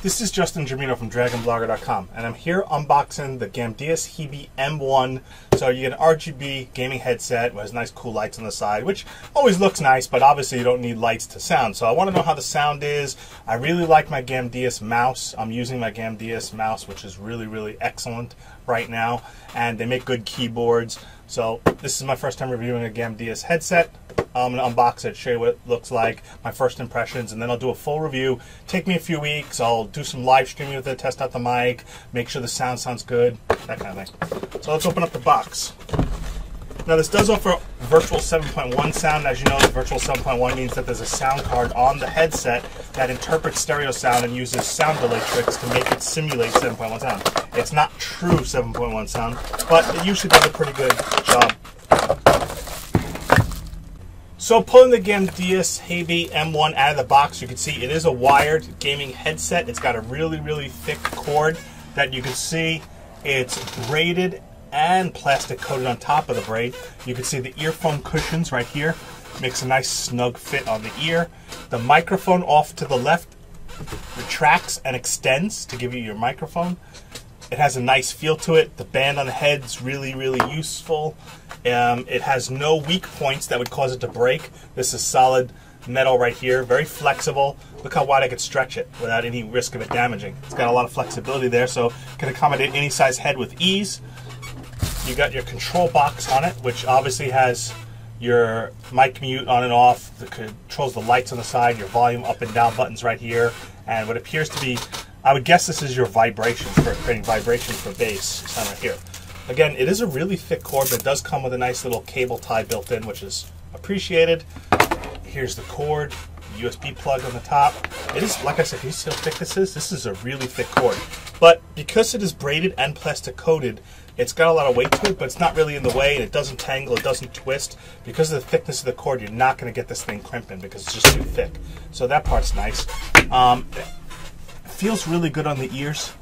This is Justin Germino from DragonBlogger.com, and I'm here unboxing the Gamdias Hebe M1. So you get an RGB gaming headset with nice cool lights on the side, which always looks nice, but obviously you don't need lights to sound. So I want to know how the sound is. I really like my Gamdias mouse. I'm using my Gamdias mouse, which is really, really excellent right now, and they make good keyboards. So this is my first time reviewing a Gamdias headset. I'm going to unbox it, show you what it looks like, my first impressions, and then I'll do a full review. Take me a few weeks. I'll do some live streaming with it, test out the mic, make sure the sound sounds good, that kind of thing. So let's open up the box. Now this does offer virtual 7.1 sound. As you know, virtual 7.1 means that there's a sound card on the headset that interprets stereo sound and uses sound delay tricks to make it simulate 7.1 sound. It's not true 7.1 sound, but it usually does a pretty good job so pulling the Gamdias Hebe M1 out of the box, you can see it is a wired gaming headset. It's got a really, really thick cord that you can see it's braided and plastic coated on top of the braid. You can see the earphone cushions right here. Makes a nice snug fit on the ear. The microphone off to the left retracts and extends to give you your microphone. It has a nice feel to it. The band on the head's really, really useful. Um, it has no weak points that would cause it to break. This is solid metal right here, very flexible. Look how wide I could stretch it without any risk of it damaging. It's got a lot of flexibility there, so can accommodate any size head with ease. You got your control box on it, which obviously has your mic mute on and off, that controls the lights on the side, your volume up and down buttons right here, and what appears to be I would guess this is your vibrations for creating vibrations for bass sound right here. Again, it is a really thick cord, but it does come with a nice little cable tie built in, which is appreciated. Here's the cord, USB plug on the top. It is, like I said, you see how thick this is? This is a really thick cord. But because it is braided and plastic coated, it's got a lot of weight to it, but it's not really in the way, and it doesn't tangle, it doesn't twist. Because of the thickness of the cord, you're not going to get this thing crimping because it's just too thick. So that part's nice. Um, feels really good on the ears.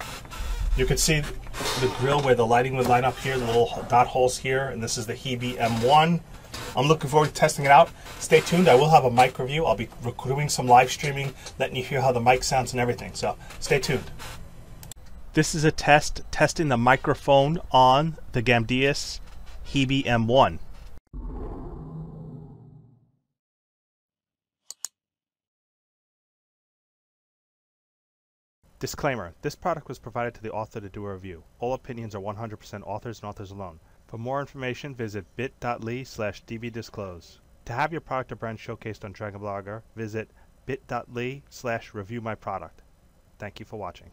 You can see the grill where the lighting would line up here, the little dot holes here, and this is the Hebe M1. I'm looking forward to testing it out. Stay tuned. I will have a mic review. I'll be doing some live streaming, letting you hear how the mic sounds and everything. So stay tuned. This is a test testing the microphone on the Gamdias Hebe M1. Disclaimer This product was provided to the author to do a review. All opinions are 100% authors and authors alone. For more information, visit bit.ly slash dbdisclose. To have your product or brand showcased on Dragon Blogger, visit bit.ly slash review my product. Thank you for watching.